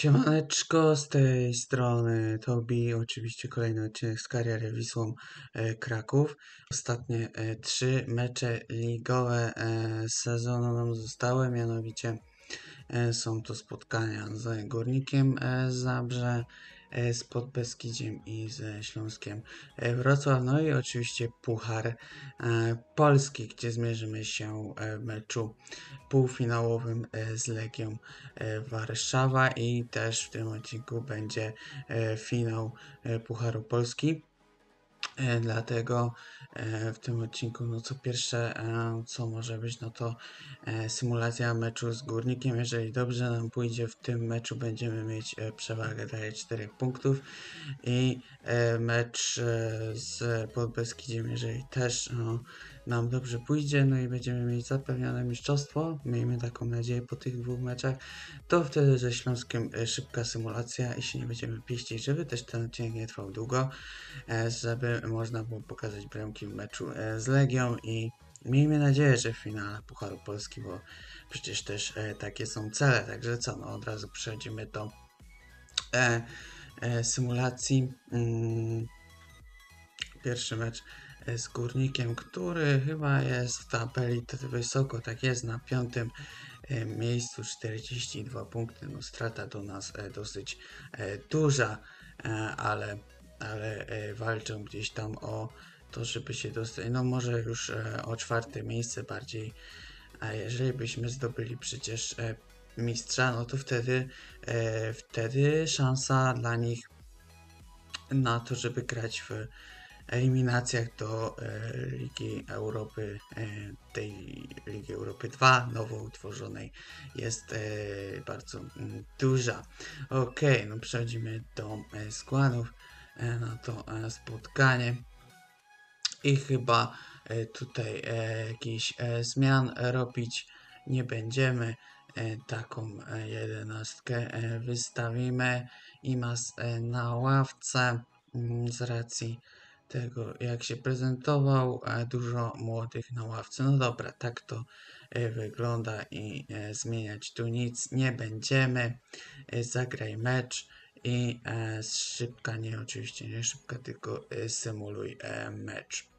Siemaneczko, z tej strony Tobi, oczywiście kolejny odcinek z kariery Wisłą e, Kraków. Ostatnie e, trzy mecze ligowe e, sezonu nam zostały, mianowicie e, są to spotkania z Górnikiem e, Zabrze, z Podbeskidziem i ze Śląskiem e, Wrocław, no i oczywiście Puchar e, Polski, gdzie zmierzymy się e, w meczu półfinałowym z Legią Warszawa i też w tym odcinku będzie finał Pucharu Polski. E, Dlatego e, w tym odcinku, no co pierwsze, e, co może być, no to symulacja meczu z Górnikiem. Jeżeli dobrze nam pójdzie w tym meczu, będziemy mieć przewagę daje 4 punktów i mecz z Podbeskidziem, jeżeli też no, nam dobrze pójdzie, no i będziemy mieć zapewnione mistrzostwo, miejmy taką nadzieję po tych dwóch meczach, to wtedy ze Śląskiem e, szybka symulacja i się nie będziemy pieścić, żeby też ten odcinek nie trwał długo, e, żeby można było pokazać bramki w meczu e, z Legią i miejmy nadzieję, że w finale Pucharu Polski, bo przecież też takie są cele, także co, no od razu przechodzimy do symulacji. Mm, pierwszy mecz z Górnikiem, który chyba jest w tabeli wysoko, tak jest, na piątym e, miejscu, 42 punkty, no strata do nas e, dosyć e, duża, e, ale, ale e, walczą gdzieś tam o to, żeby się dostać, no może już e, o czwarte miejsce bardziej, a jeżeli byśmy zdobyli przecież e, mistrza, no to wtedy, e, wtedy szansa dla nich na to, żeby grać w eliminacjach do e, Ligi Europy, e, tej Ligi Europy 2, nowo utworzonej, jest e, bardzo mm, duża. Ok, no przechodzimy do składów na to spotkanie. I chyba tutaj jakichś zmian robić nie będziemy. Taką jedenastkę wystawimy. Imas e, na ławce mm, z racji tego, jak się prezentował, dużo młodych na ławce. No dobra, tak to e, wygląda i e, zmieniać tu nic nie będziemy. E, Zagraj mecz i szybka, nie oczywiście nie szybka, tylko symuluj mecz.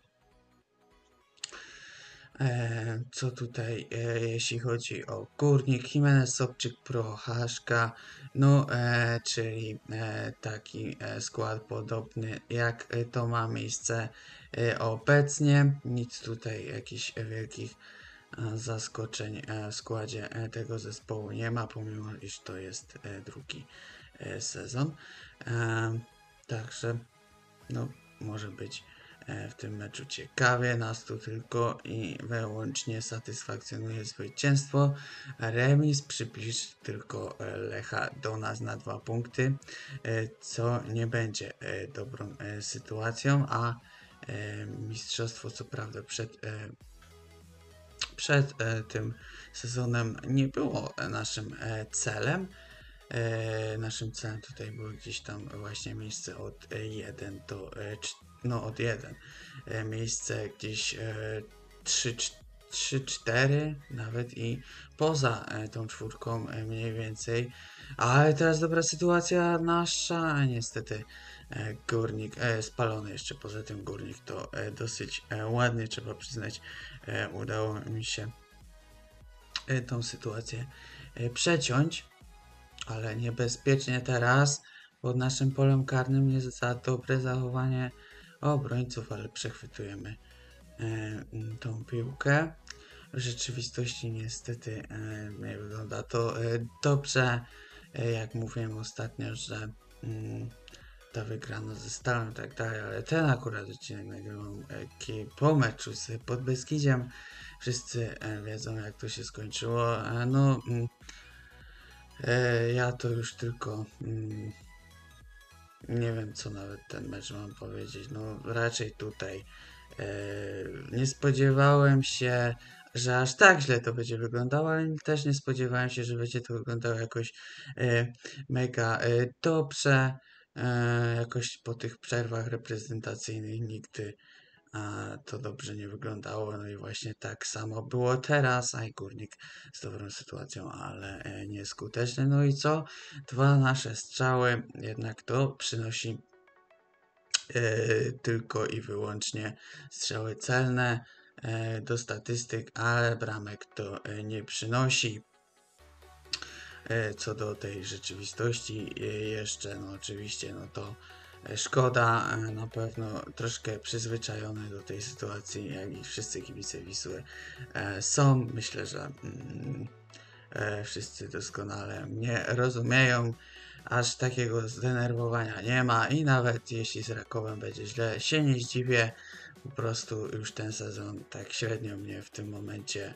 E, co tutaj, e, jeśli chodzi o Górnik, Jimenez, Sobczyk, Prochaszka, no, e, czyli taki skład podobny jak to ma miejsce obecnie. Nic tutaj jakichś wielkich zaskoczeń w składzie tego zespołu nie ma, pomimo iż to jest drugi sezon. Także, no, może być w tym meczu ciekawie. Nas tu tylko i wyłącznie satysfakcjonuje zwycięstwo. Remis przybliży tylko e, Lecha do nas na dwa punkty, e, co nie będzie e, dobrą e, sytuacją, a e, mistrzostwo co prawda przed e, przed e, tym sezonem nie było e, naszym e, celem. E, naszym celem tutaj było gdzieś tam właśnie miejsce od 1 do e, cz- no od 1 e, miejsce gdzieś e, 3 3-4 nawet i poza e, tą czwórką e, mniej więcej. Ale teraz dobra sytuacja nasza, niestety. E, górnik e, spalony jeszcze poza tym górnik to e, dosyć e, ładnie trzeba przyznać e, udało mi się e, tą sytuację e, przeciąć, ale niebezpiecznie teraz pod naszym polem karnym jest za dobre zachowanie obrońców, ale przechwytujemy e, tą piłkę. W rzeczywistości niestety e, nie wygląda to e, dobrze. Jak mówiłem ostatnio, że mm, ta wygrana ze Stalem i tak dalej, ale ten akurat odcinek nagrywam po meczu z Podbeskidziem. Wszyscy wiedzą jak to się skończyło. No, mm, ja to już tylko mm, nie wiem co nawet ten mecz mam powiedzieć. No raczej tutaj e, nie spodziewałem się, że aż tak źle to będzie wyglądało, ale też nie spodziewałem się, że będzie to wyglądało jakoś e, mega e, dobrze. Jakoś po tych przerwach reprezentacyjnych nigdy to dobrze nie wyglądało. No i właśnie tak samo było teraz. A i górnik z dobrą sytuacją, ale e, nieskuteczny. No i co? Dwa nasze strzały, jednak to przynosi e, tylko i wyłącznie strzały celne e, do statystyk, ale bramek to nie przynosi. Co do tej rzeczywistości jeszcze, no oczywiście, no to szkoda, e, na pewno troszkę przyzwyczajony do tej sytuacji, jak i wszyscy kibice Wisły e, są. Myślę, że mm, e, wszyscy doskonale mnie rozumieją. Aż takiego zdenerwowania nie ma i nawet jeśli z Rakowem będzie źle, się nie zdziwię. Po prostu już ten sezon tak średnio mnie w tym momencie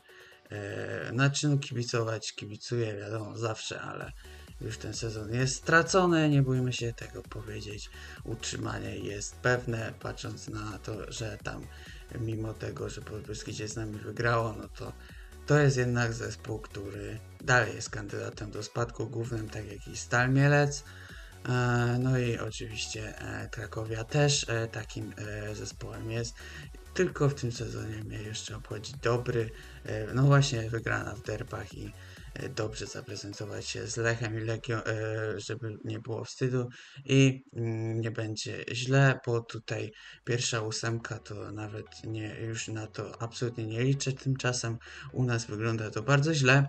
e, znaczy kibicować, kibicuję wiadomo zawsze, ale już ten sezon jest stracony, nie bójmy się tego powiedzieć. Utrzymanie jest pewne, patrząc na to, że tam mimo tego, że Podbeskidzie z nami wygrało, no to to jest jednak zespół, który dalej jest kandydatem do spadku głównym, tak jak i Stal Mielec. E, No i oczywiście e, Krakowia też e, takim zespołem jest. Tylko w tym sezonie mnie jeszcze obchodzi dobry, no właśnie wygrana w derbach i dobrze zaprezentować się z Lechem i Legią, e, żeby nie było wstydu i mm, nie będzie źle, bo tutaj pierwsza ósemka to nawet nie, już na to absolutnie nie liczę. Tymczasem u nas wygląda to bardzo źle.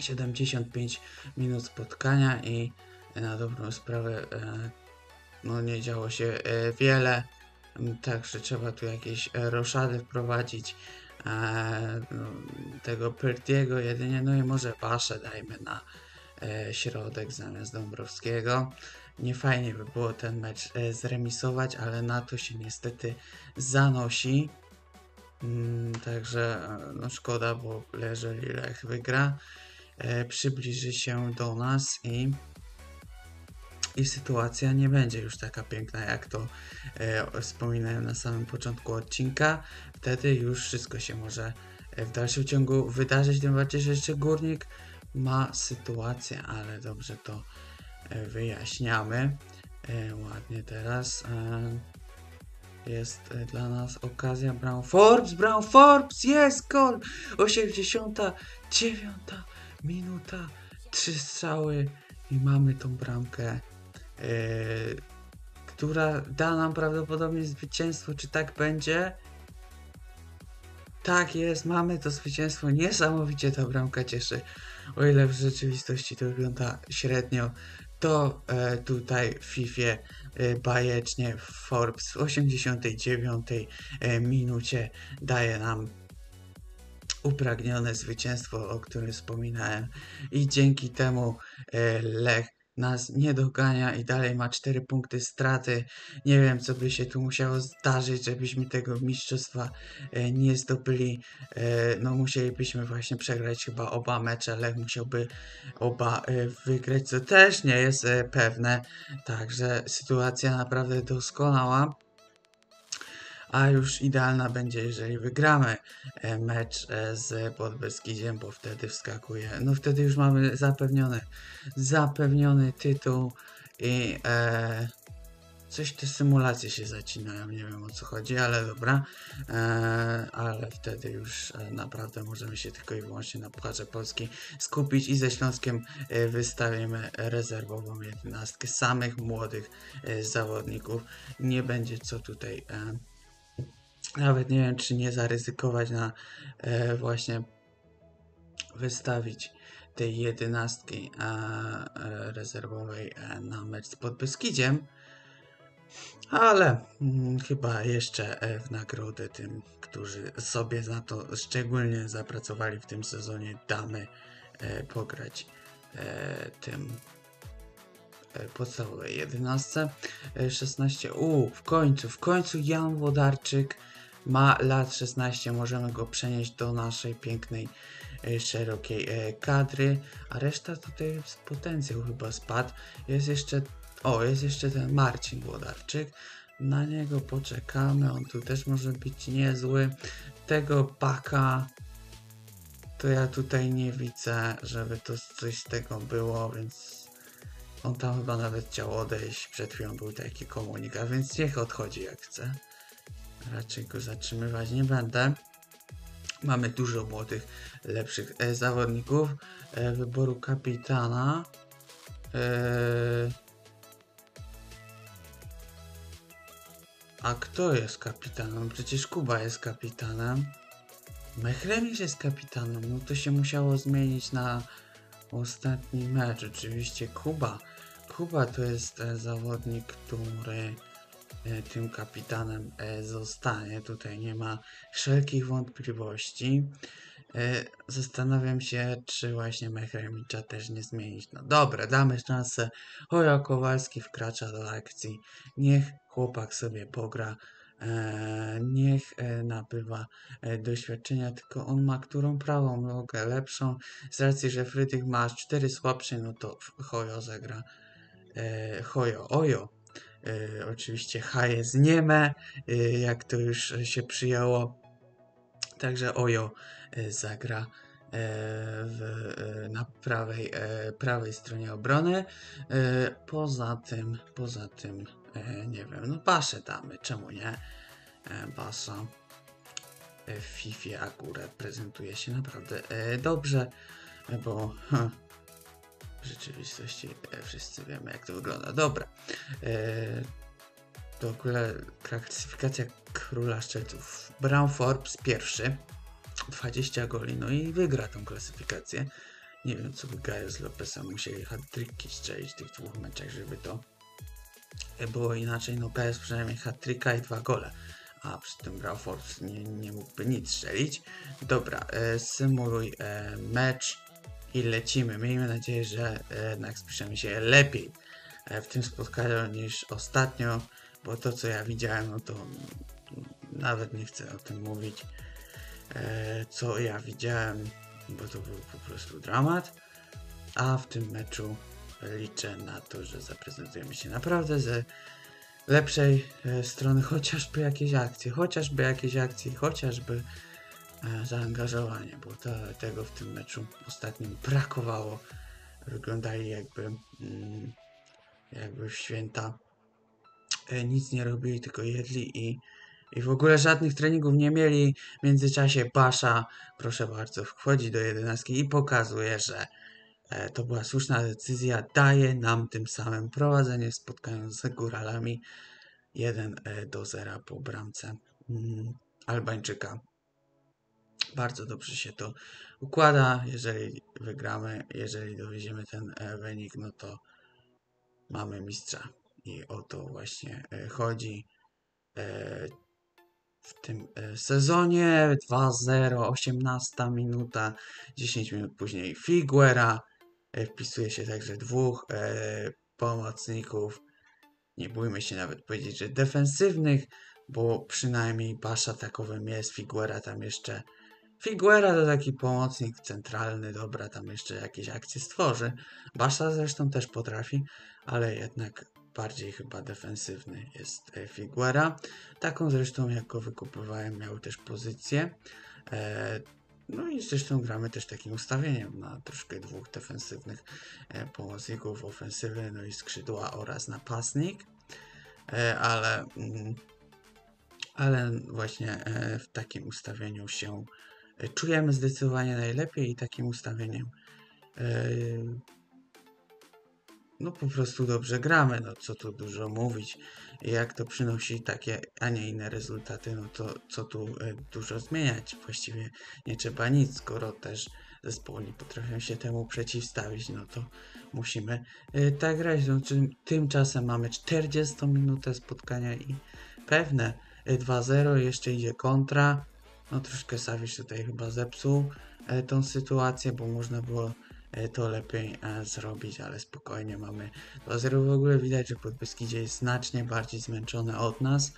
75 minut spotkania i na dobrą sprawę e, no nie działo się e, wiele. Także trzeba tu jakieś roszady wprowadzić. E, no, tego Pyrtiego jedynie, no i może Paszę dajmy na e, środek zamiast Dąbrowskiego. Nie fajnie by było ten mecz e, zremisować, ale na to się niestety zanosi. Mm, Także e, no szkoda, bo jeżeli Lech wygra, e, przybliży się do nas i i sytuacja nie będzie już taka piękna, jak to e, wspominałem na samym początku odcinka. Wtedy już wszystko się może e, w dalszym ciągu wydarzyć, tym bardziej, że jeszcze górnik ma sytuację, ale dobrze to e, wyjaśniamy. E, ładnie teraz. E, jest e, dla nas okazja. Brown Forbes, Brown Forbes, jest gol! 89 minuta, trzy strzały i mamy tą bramkę, która da nam prawdopodobnie zwycięstwo. Czy tak będzie? Tak jest, mamy to zwycięstwo. Niesamowicie ta bramka cieszy. O ile w rzeczywistości to wygląda średnio, to e, tutaj w FIFA e, bajecznie Forbes w 89 e, minucie daje nam upragnione zwycięstwo, o którym wspominałem i dzięki temu e, Lech nas nie dogania i dalej ma 4 punkty straty. Nie wiem, co by się tu musiało zdarzyć, żebyśmy tego mistrzostwa e, nie zdobyli. E, no musielibyśmy właśnie przegrać chyba oba mecze, Lech musiałby oba e, wygrać, co też nie jest pewne. Także sytuacja naprawdę doskonała. A już idealna będzie, jeżeli wygramy e, mecz e, z Podbeskidziem, bo wtedy wskakuje. No wtedy już mamy zapewniony, zapewniony tytuł i e, coś te symulacje się zacinają, nie wiem o co chodzi, ale dobra. E, ale wtedy już e, naprawdę możemy się tylko i wyłącznie na Pucharze Polski skupić i ze Śląskiem wystawimy rezerwową jedenastkę samych młodych zawodników. Nie będzie co tutaj e, nawet nie wiem, czy nie zaryzykować na e, właśnie wystawić tej jedenastki e, rezerwowej e, na mecz z Podbeskidziem. Ale mm, chyba jeszcze e, w nagrodę tym, którzy sobie za to szczególnie zapracowali w tym sezonie, damy e, pograć e, tym e, podstawowej 11. E, 16. U, w końcu, w końcu Jan Wodarczyk ma lat 16, możemy go przenieść do naszej pięknej, e, szerokiej e, kadry, a reszta tutaj z potencjał chyba spadł. Jest jeszcze, o, jest jeszcze ten Marcin Włodarczyk, na niego poczekamy, on tu też może być niezły. Tego paka to ja tutaj nie widzę, żeby to coś z tego było, więc on tam chyba nawet chciał odejść, przed chwilą był taki komunikat, więc niech odchodzi jak chce. Raczej go zatrzymywać nie będę. Mamy dużo młodych, lepszych e, zawodników. E, wyboru kapitana. E, a kto jest kapitanem? Przecież Kuba jest kapitanem. Mechremisz jest kapitanem. No to się musiało zmienić na ostatni mecz. Oczywiście Kuba. Kuba to jest e, zawodnik, który tym kapitanem e, zostanie. Tutaj nie ma wszelkich wątpliwości. E, Zastanawiam się, czy właśnie Mechremicza też nie zmienić. No dobra, damy szansę. Hoja Kowalski wkracza do akcji. Niech chłopak sobie pogra. E, niech e, nabywa e, doświadczenia, tylko on ma którą prawą nogę lepszą. Z racji, że Frydrych ma cztery słabsze, no to Hojo zagra. E, Hojo, Ojo. E, oczywiście H jest nieme, e, jak to już się przyjęło. Także Ojo e, zagra w, na prawej, prawej stronie obrony. Poza tym, poza tym, nie wiem, no Baszę damy, czemu nie? Basza e, w FIFA akurat prezentuje się naprawdę dobrze, bo w rzeczywistości e, wszyscy wiemy jak to wygląda. Dobra. E, to klasyfikacja króla szczelców. Brown Forbes pierwszy. 20 goli, no i wygra tą klasyfikację. Nie wiem, co by Gaio z Lopesem musieli hat-tricki strzelić w tych dwóch meczach, żeby to było inaczej. No PS przynajmniej hat-tricka i dwa gole, a przy tym Forbes nie, nie mógłby nic strzelić. Dobra, e, symuluj e, mecz i lecimy. Miejmy nadzieję, że e, jednak spiszemy się lepiej e, w tym spotkaniu niż ostatnio, bo to co ja widziałem, no to nawet nie chcę o tym mówić e, co ja widziałem, bo to był po prostu dramat. A w tym meczu liczę na to, że zaprezentujemy się naprawdę ze lepszej strony, chociażby jakieś akcje, chociażby jakieś akcje, chociażby zaangażowanie, bo to, tego w tym meczu ostatnim brakowało. Wyglądali jakby, mm, jakby w święta e, nic nie robili, tylko jedli i i w ogóle żadnych treningów nie mieli. W międzyczasie Basza, proszę bardzo, wchodzi do jedenastki i pokazuje, że e, to była słuszna decyzja. Daje nam tym samym prowadzenie w z Góralami 1 e, do 0 po bramce mm, Albańczyka. Bardzo dobrze się to układa. Jeżeli wygramy, jeżeli dowieziemy ten e, wynik, no to mamy mistrza. I o to właśnie e, chodzi. E, w tym sezonie. 2-0, 18 minuta, 10 minut później Figuera. Wpisuje się także dwóch pomocników. Nie bójmy się nawet powiedzieć, że defensywnych, bo przynajmniej Basza takowym jest. Figuera tam jeszcze. Figuera to taki pomocnik centralny, dobra, tam jeszcze jakieś akcje stworzy. Basza zresztą też potrafi, ale jednak bardziej chyba defensywny jest e, Figuera. Taką zresztą jak go wykupywałem miał też pozycję. E, no i zresztą gramy też takim ustawieniem na troszkę dwóch defensywnych e, pomocników, ofensywy, no i skrzydła oraz napastnik. Ale, mm, ale właśnie w takim ustawieniu się czujemy zdecydowanie najlepiej i takim ustawieniem e, no po prostu dobrze gramy, no co tu dużo mówić. Jak to przynosi takie, a nie inne rezultaty, no to co tu e, dużo zmieniać. Właściwie nie trzeba nic, skoro też zespoły nie potrafią się temu przeciwstawić, no to musimy e, tak grać. No, tymczasem mamy 40 minutę spotkania i pewne e, 2-0, jeszcze idzie kontra. No troszkę Savic tutaj chyba zepsuł e, tą sytuację, bo można było e, to lepiej e, zrobić, ale spokojnie mamy 2-0. W ogóle widać, że Podbeskidzie jest znacznie bardziej zmęczone od nas.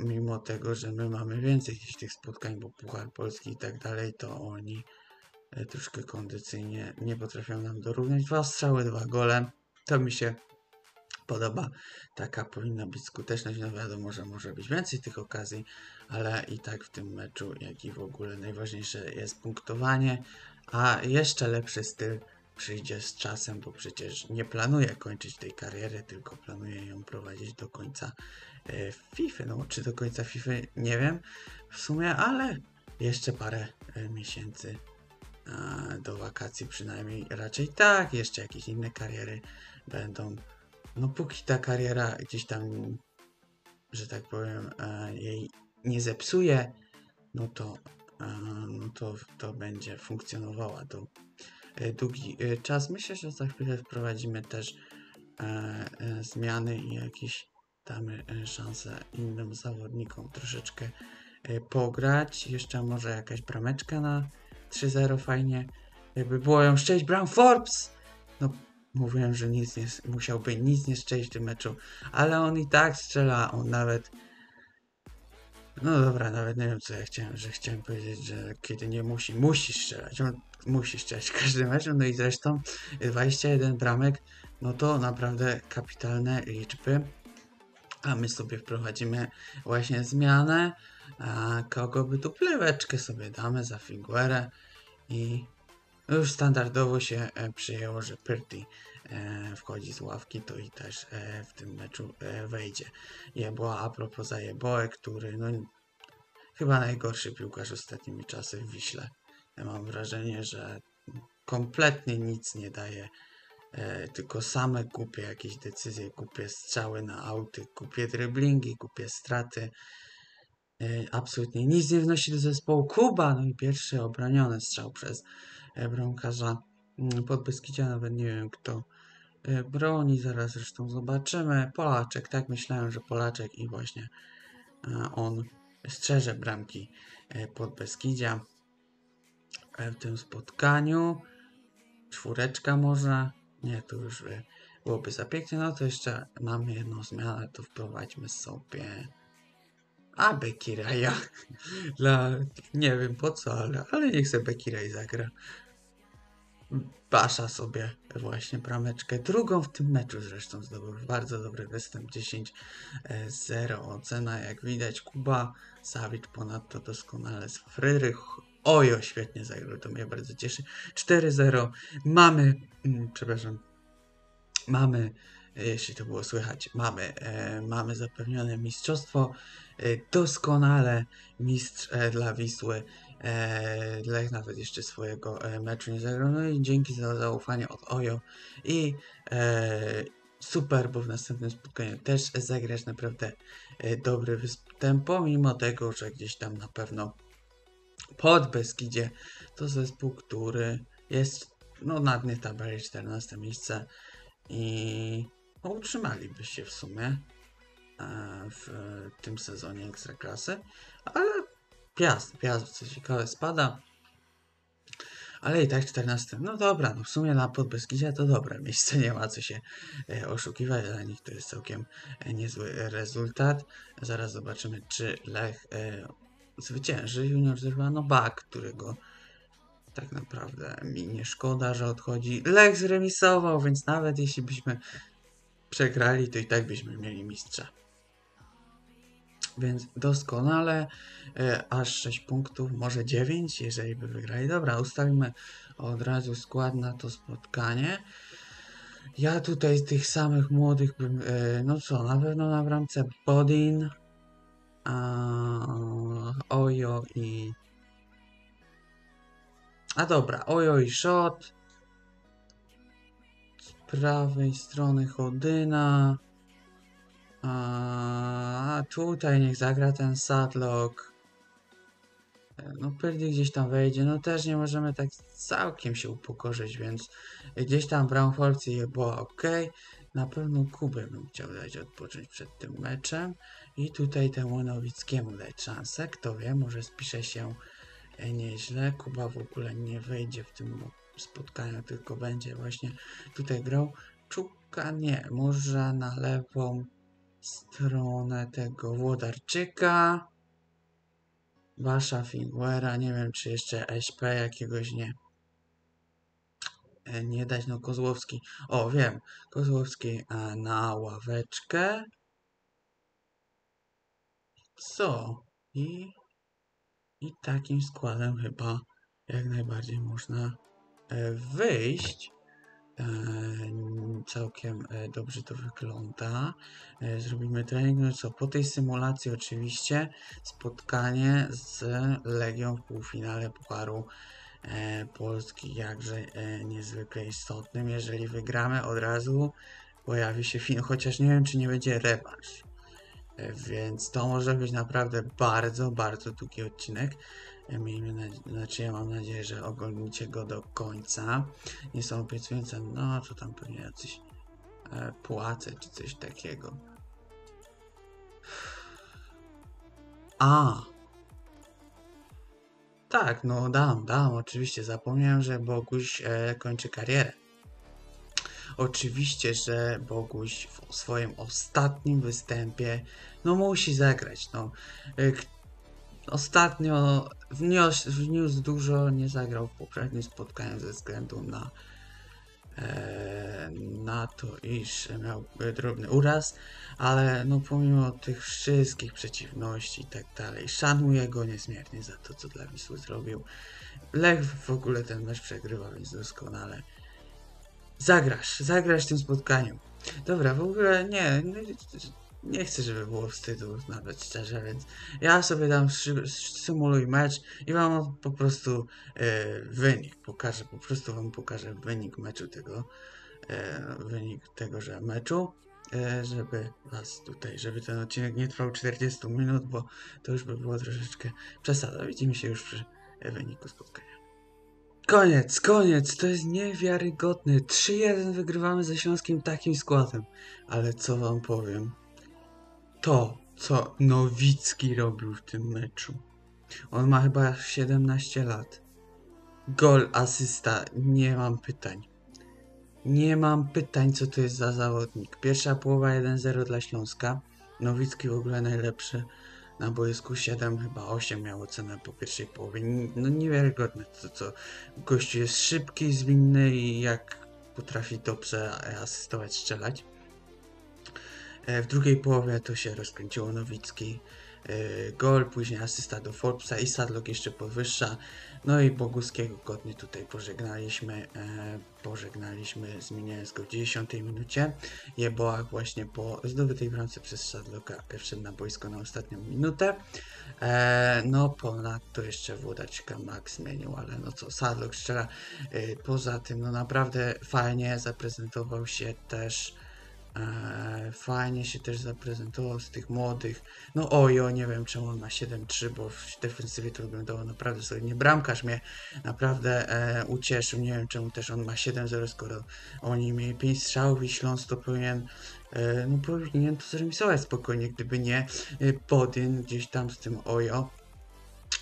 Mimo tego, że my mamy więcej gdzieś tych spotkań, bo Puchar Polski i tak dalej, to oni troszkę kondycyjnie nie potrafią nam dorównać. Dwa strzały, dwa gole. To mi się podoba. Taka powinna być skuteczność. No wiadomo, że może być więcej tych okazji, ale i tak w tym meczu, jak i w ogóle najważniejsze jest punktowanie, a jeszcze lepszy styl przyjdzie z czasem, bo przecież nie planuje kończyć tej kariery, tylko planuje ją prowadzić do końca e, FIFA. No, czy do końca FIFA, nie wiem w sumie, ale jeszcze parę e, miesięcy e, do wakacji przynajmniej. Raczej tak, jeszcze jakieś inne kariery będą. No póki ta kariera gdzieś tam, że tak powiem, e, jej nie zepsuje, no to, e, no to, to będzie funkcjonowała do e, długi czas. Myślę, że za chwilę wprowadzimy też zmiany i jakieś damy szansę innym zawodnikom troszeczkę pograć. Jeszcze może jakaś brameczka na 3-0 fajnie. Jakby było ją szczęść Brown Forbes! No mówiłem, że nic nie, musiałby nic nie szczęść w tym meczu, ale on i tak strzela, on nawet no dobra, nawet nie wiem co ja chciałem, że chciałem powiedzieć, że kiedy nie musi, musi strzelać, on musi strzelać w każdym meczu, no i zresztą 21 bramek, no to naprawdę kapitalne liczby, a my sobie wprowadzimy właśnie zmianę, a kogo by tu pleweczkę sobie damy za figuerę i już standardowo się e, przyjęło, że Pyrti e, wchodzi z ławki, to i też e, w tym meczu wejdzie. Jeboa, a propos Zajeboe, który no, chyba najgorszy piłkarz ostatnimi czasy w Wiśle. Ja mam wrażenie, że kompletnie nic nie daje, tylko same głupie jakieś decyzje, głupie strzały na auty, głupie driblingi, głupie straty. E, absolutnie. Nic nie wnosi do zespołu. Kuba, no i pierwszy obroniony strzał przez e, bramkarza mm, Podbeskidzia, nawet nie wiem kto e, broni, zaraz zresztą zobaczymy. Polaczek, tak myślałem, że Polaczek i właśnie on strzeże bramki Podbeskidzia e, w tym spotkaniu. Czwóreczka może, nie, to już by, byłoby za pięknie, no to jeszcze mamy jedną zmianę, to wprowadźmy sobie a Bekiraja dla, nie wiem po co, ale, ale niech se Bekiraj zagra. Pasza sobie właśnie brameczkę. Drugą w tym meczu zresztą zdobył. Bardzo dobry występ. 10-0 ocena. Jak widać Kuba Sawicz ponadto doskonale z Frydrych. Ojo, świetnie zagrał. To mnie bardzo cieszy. 4-0. Mamy, mm, przepraszam, mamy, jeśli to było słychać, mamy, e, mamy zapewnione mistrzostwo. E, doskonale mistrz e, dla Wisły. E, Lech nawet jeszcze swojego e, meczu nie zagrał. No i dzięki za zaufanie od Ojo. I e, super, bo w następnym spotkaniu też zagrać naprawdę e, dobry występ, pomimo tego, że gdzieś tam na pewno pod Beskidzie to zespół, który jest no, na dnie tabeli 14 miejsce i utrzymaliby się w sumie e, w tym sezonie Ekstraklasy, ale Piast, Piast, co ciekawe, spada. Ale i tak 14. No dobra, no w sumie na Podbeskidzie to dobre miejsce, nie ma co się e, oszukiwać, dla nich to jest całkiem e, niezły rezultat. Zaraz zobaczymy, czy Lech e, zwycięży. Junior zerwano Bak, którego tak naprawdę mi nie szkoda, że odchodzi. Lech zremisował, więc nawet jeśli byśmy przegrali, to i tak byśmy mieli mistrza. Więc doskonale, e, aż 6 punktów, może 9, jeżeli by wygrali. Dobra, ustawimy od razu skład na to spotkanie. Ja tutaj z tych samych młodych bym, e, no co, na pewno na bramce Bodin, a, Ojo i... A dobra, Ojo i Shot. Prawej strony Chodyna. A tutaj niech zagra ten Sadlock. No Pyrdy gdzieś tam wejdzie, no też nie możemy tak całkiem się upokorzyć, więc gdzieś tam Brown Force było ok. Na pewno Kubę bym chciał dać odpocząć przed tym meczem i tutaj temu Nowickiemu dać szansę. Kto wie, może spisze się e, nieźle. Kuba w ogóle nie wejdzie w tym spotkaniu, tylko będzie właśnie tutaj grał. Czuka nie, może na lewą stronę tego Włodarczyka. Wasza Figuera, nie wiem czy jeszcze SP jakiegoś nie. e, Nie dać, no Kozłowski. O, wiem. Kozłowski e, na ławeczkę. Co? I, I takim składem chyba jak najbardziej można wyjść. E, całkiem e, dobrze to wygląda. E, zrobimy trening. No co, po tej symulacji oczywiście spotkanie z Legią w półfinale Pucharu e, Polski, jakże e, niezwykle istotnym. Jeżeli wygramy od razu pojawi się finał, chociaż nie wiem czy nie będzie rewanż. E, Więc to może być naprawdę bardzo, bardzo długi odcinek. E, Miejmy nadzieję, znaczy ja mam nadzieję, że oglądnicie go do końca. Nie są obiecujące, no to tam pewnie jacyś e, czy coś takiego. A! Tak, no dam, dam, oczywiście. Zapomniałem, że Boguś e, kończy karierę. Oczywiście, że Boguś w swoim ostatnim występie no musi zagrać. No. K- Ostatnio wniósł, wniósł dużo, nie zagrał w poprzednim spotkaniu ze względu na, e, na to, iż miał drobny uraz, ale no pomimo tych wszystkich przeciwności i tak dalej, szanuję go niezmiernie za to, co dla Wisły zrobił. Lech w ogóle ten mecz przegrywa, więc doskonale. Zagrasz, zagrasz w tym spotkaniu. Dobra, w ogóle nie, nie, chcę, żeby było wstydu, nawet szczerze, więc ja sobie dam symuluj mecz i wam po prostu e, wynik pokażę, po prostu wam pokażę wynik meczu tego, e, wynik tegoże meczu, e, żeby was tutaj, żeby ten odcinek nie trwał 40 minut, bo to już by było troszeczkę przesada. Widzimy się już przy wyniku spotkania. Koniec, koniec, to jest niewiarygodne. 3-1 wygrywamy ze Śląskiem takim składem. Ale co wam powiem? To, co Nowicki robił w tym meczu. On ma chyba 17 lat. Gol, asysta, nie mam pytań. Nie mam pytań, co to jest za zawodnik. Pierwsza połowa 1-0 dla Śląska. Nowicki w ogóle najlepszy. Na boisku 7, chyba 8 miał ocenę po pierwszej połowie. No niewiarygodne to, co gościu jest szybki, zwinny i jak potrafi dobrze asystować, strzelać. E, W drugiej połowie to się rozkręciło Nowicki. e, Gol, później asysta do Forbesa i Sadlock jeszcze podwyższa. No i Boguskiego godnie tutaj pożegnaliśmy. e, Pożegnaliśmy zmieniając go w 10 minucie. Jeboach właśnie po zdobytej bramce przez Sadlocka wszedł na boisko na ostatnią minutę. E, no ponadto jeszcze Włodaczka Max zmienił, ale no co, Sadlock strzela. E, Poza tym no naprawdę fajnie zaprezentował się też fajnie się też zaprezentował z tych młodych. No ojo, nie wiem czemu on ma 7-3, bo w defensywie to wyglądało naprawdę solidnie. Bramkarz mnie naprawdę e, ucieszył. Nie wiem czemu też on ma 7-0, skoro oni mieli 5 strzałów i Śląsk to powinien e, no powinien to zremisować spokojnie, gdyby nie e, Bodyn gdzieś tam z tym ojo.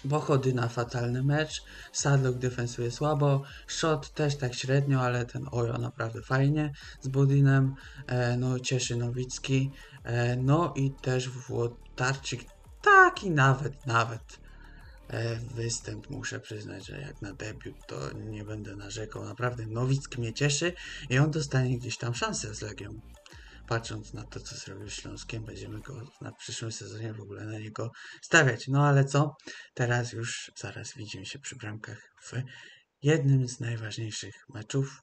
Pochody na fatalny mecz, Sadlock defensuje słabo, Shot też tak średnio, ale ten Ojo naprawdę fajnie z Bodinem, e, no cieszy Nowicki, e, no i też Włodarczyk taki nawet, nawet e, występ muszę przyznać, że jak na debiut to nie będę narzekał, naprawdę Nowicki mnie cieszy i on dostanie gdzieś tam szansę z Legią. Patrząc na to, co zrobił Śląskiem, będziemy go na przyszłym sezonie w ogóle na niego stawiać. No ale co? Teraz już zaraz widzimy się przy bramkach w jednym z najważniejszych meczów.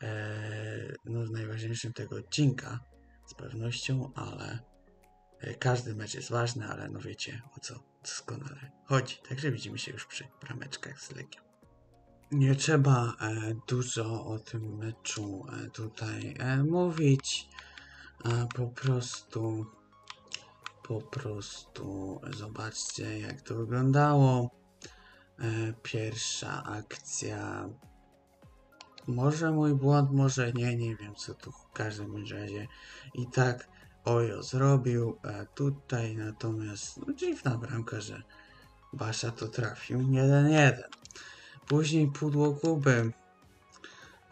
Eee, no, najważniejszym tego odcinka z pewnością, ale e, każdy mecz jest ważny, ale no wiecie o co doskonale chodzi. Także widzimy się już przy brameczkach z Legią. Nie trzeba e, dużo o tym meczu e, tutaj e, mówić. E, po prostu po prostu zobaczcie jak to wyglądało. E, pierwsza akcja. Może mój błąd, może nie, nie wiem co tu w każdym razie. I tak Ojo zrobił. Tutaj natomiast no, dziwna bramka, że Basza to trafił 1-1. Później pudło Kuby.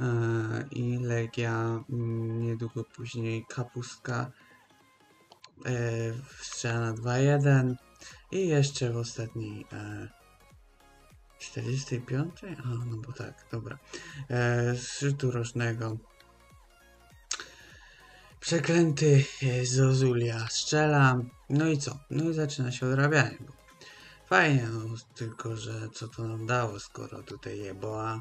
E, I Legia mm, niedługo później Kapustka e, strzela na 2-1 i jeszcze w ostatniej e, 45? A, no bo tak, dobra. E, z rzutu rożnego przeklęty e, Zozulia strzela. No i co? No i zaczyna się odrabianie. Fajnie, no tylko że co to nam dało, skoro tutaj jeboa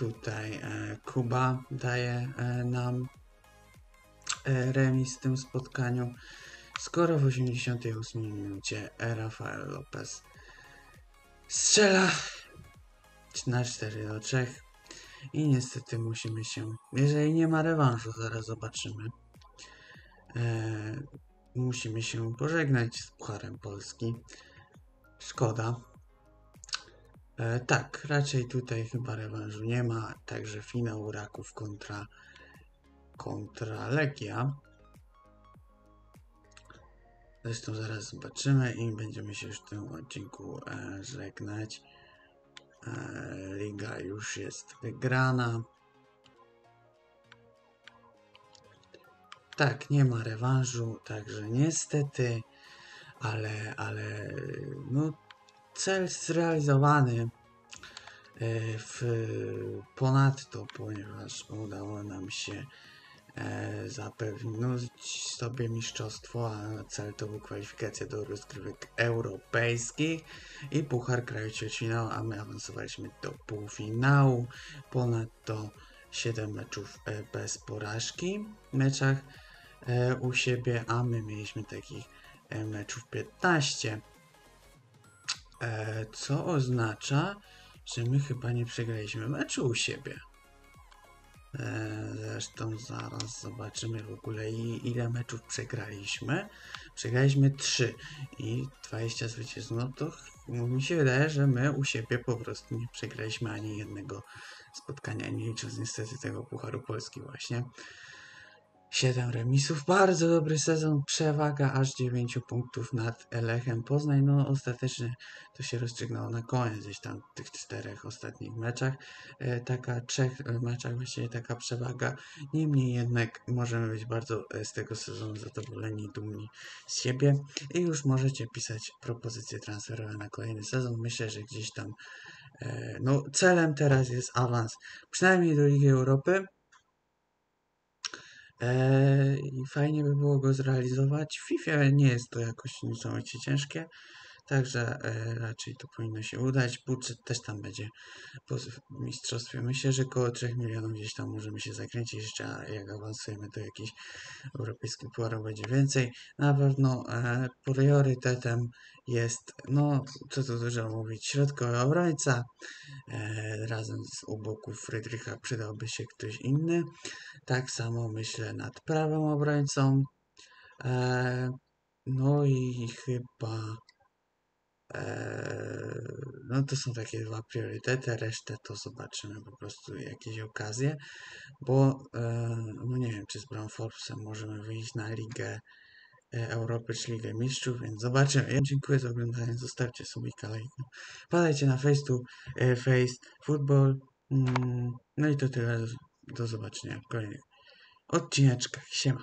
tutaj e, Kuba daje e, nam e, remis w tym spotkaniu. Skoro w 88 minucie Rafael Lopez strzela na 4 do 3 i niestety musimy się, jeżeli nie ma rewanżu, zaraz zobaczymy, musimy się pożegnać z Pucharem Polski. Szkoda. E, tak, raczej tutaj chyba rewanżu nie ma, także finał Raków kontra, kontra Legia. Zresztą zaraz zobaczymy i będziemy się już w tym odcinku e, żegnać. E, Liga już jest wygrana. Tak, nie ma rewanżu, także niestety, ale, ale no, cel zrealizowany. E, w, ponadto, ponieważ udało nam się e, zapewnić sobie mistrzostwo, a cel to był kwalifikacja do rozgrywek europejskich i Puchar Kraju Ćwierćfinału, a my awansowaliśmy do półfinału. Ponadto 7 meczów e, bez porażki w meczach u siebie, a my mieliśmy takich meczów 15. E, co oznacza, że my chyba nie przegraliśmy meczu u siebie. E, Zresztą zaraz zobaczymy w ogóle ile meczów przegraliśmy. Przegraliśmy 3 i 20 zwycięstw. No to no mi się wydaje, że my u siebie po prostu nie przegraliśmy ani jednego spotkania, nie licząc niestety tego Pucharu Polski właśnie. 7 remisów, bardzo dobry sezon, przewaga aż 9 punktów nad Lechem Poznań. No ostatecznie to się rozstrzygnęło na koniec gdzieś tam w tych czterech ostatnich meczach. E, taka trzech meczach właściwie taka przewaga. Niemniej jednak możemy być bardzo e, z tego sezonu zadowoleni i dumni z siebie i już możecie pisać propozycje transferowe na kolejny sezon. Myślę, że gdzieś tam e, no celem teraz jest awans przynajmniej do Ligi Europy. Eee, I fajnie by było go zrealizować. W FIFA nie jest to jakoś niesamowicie ciężkie, także e, raczej to powinno się udać. Budżet też tam będzie po mistrzostwie. Myślę, że około 3 milionów gdzieś tam możemy się zakręcić jeszcze, jak awansujemy do jakichś europejskich puarów będzie więcej. Na pewno e, priorytetem jest, no co tu dużo mówić, środkowy obrońca. E, razem z u boku Frydrycha przydałby się ktoś inny. Tak samo myślę nad prawym obrońcą. No i chyba. E, no to są takie dwa priorytety, resztę to zobaczymy po prostu jakieś okazje, bo e, no nie wiem, czy z Brown Forbesem możemy wyjść na Ligę e, Europy czy Ligę Mistrzów, więc zobaczymy. Ja dziękuję za oglądanie, zostawcie subika, lajka. Padajcie na face to face football. Mm, no i to tyle. Do zobaczenia w kolejnych odcineczkach. Siema.